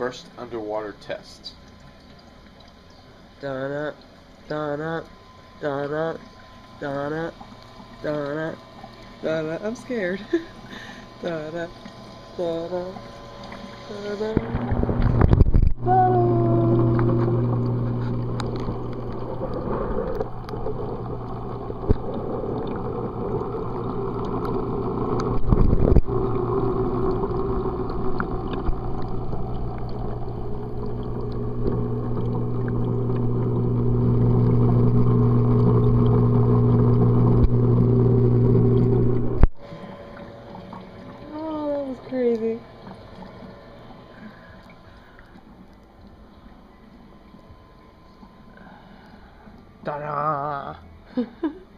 First underwater test. Donna, Donna, Donna, Donna, Donna, Donna. I'm scared. Donna, Donna, Donna. Crazy. Ta-da!